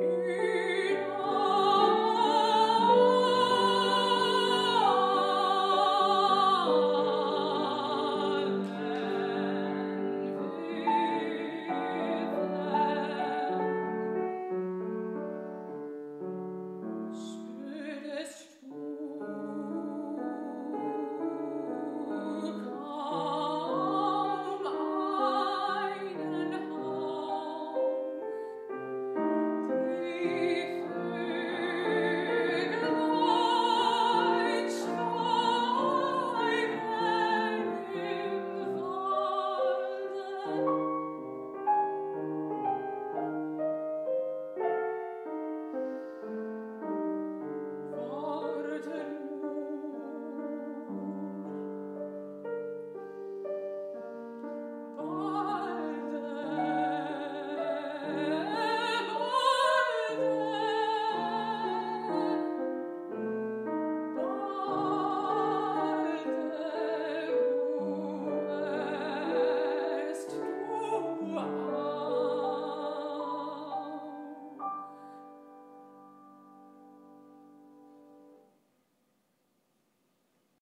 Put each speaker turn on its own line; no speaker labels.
mm